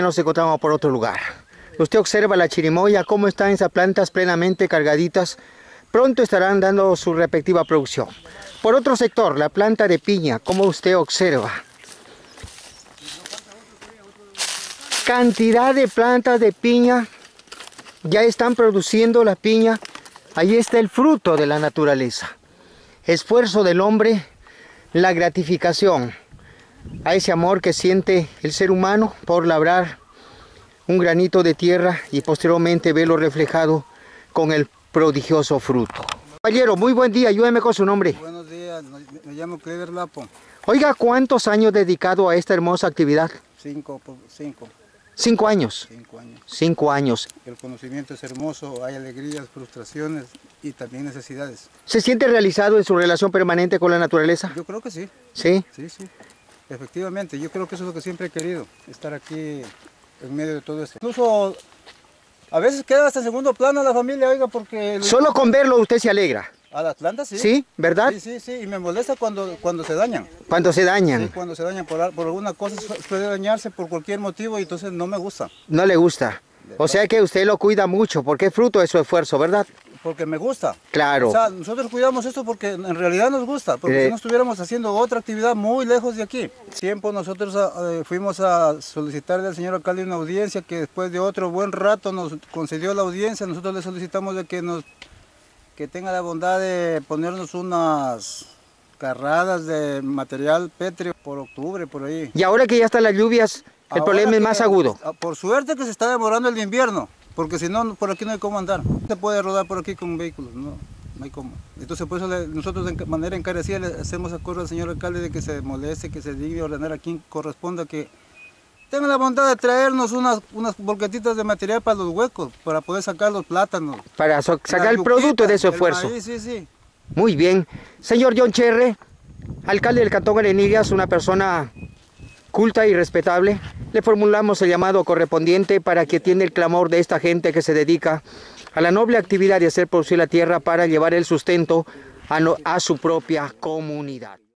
Nos encontramos por otro lugar. Usted observa la chirimoya, cómo están esas plantas plenamente cargaditas. Pronto estarán dando su respectiva producción. Por otro sector, la planta de piña, como usted observa. Cantidad de plantas de piña ya están produciendo la piña. Ahí está el fruto de la naturaleza. Esfuerzo del hombre, la gratificación a ese amor que siente el ser humano por labrar un granito de tierra y posteriormente verlo reflejado con el prodigioso fruto. Caballero, muy buen día, ayúdeme con su nombre. Buenos días, me llamo Clever Lapo. Oiga, ¿cuántos años dedicado a esta hermosa actividad? Cinco, cinco. Cinco años. Cinco años. Cinco años. El conocimiento es hermoso, hay alegrías, frustraciones y también necesidades. ¿Se siente realizado en su relación permanente con la naturaleza? Yo creo que sí. Sí. Sí, sí. Efectivamente, yo creo que eso es lo que siempre he querido, estar aquí en medio de todo esto. Incluso a veces queda hasta en segundo plano la familia, oiga, porque... Solo con verlo usted se alegra. A las plantas sí. Sí, ¿verdad? Sí, sí, sí, y me molesta cuando, cuando se dañan. Cuando se dañan. Sí, cuando se dañan por, por alguna cosa, puede dañarse por cualquier motivo y entonces no me gusta. No le gusta. O sea que usted lo cuida mucho porque es fruto de su esfuerzo, ¿verdad? Porque me gusta. Claro. O sea, nosotros cuidamos esto porque en realidad nos gusta, porque Eh. si no estuviéramos haciendo otra actividad muy lejos de aquí. Tiempo nosotros ah, eh, fuimos a solicitarle al señor alcalde una audiencia que después de otro buen rato nos concedió la audiencia. Nosotros le solicitamos de que nos que tenga la bondad de ponernos unas carradas de material pétreo por octubre, por ahí. Y ahora que ya están las lluvias, el Ahora problema es más agudo. ah, Por suerte que se está demorando el invierno, porque si no, por aquí no hay cómo andar. No se puede rodar por aquí con vehículos, no, no hay cómo. Entonces, por eso le- nosotros de manera encarecida le hacemos acuerdo al señor alcalde de que se moleste, que se digne ordenar a quien corresponda que tenga la bondad de traernos unas, unas bolquetitas de material para los huecos, para poder sacar los plátanos. Para so- sacar el producto de su esfuerzo. maíz, sí, sí. Muy bien. Señor John Cherre, alcalde del Cantón Arenillas, una persona culta y respetable, le formulamos el llamado correspondiente para que atienda el clamor de esta gente que se dedica a la noble actividad de hacer producir la tierra para llevar el sustento a su propia comunidad.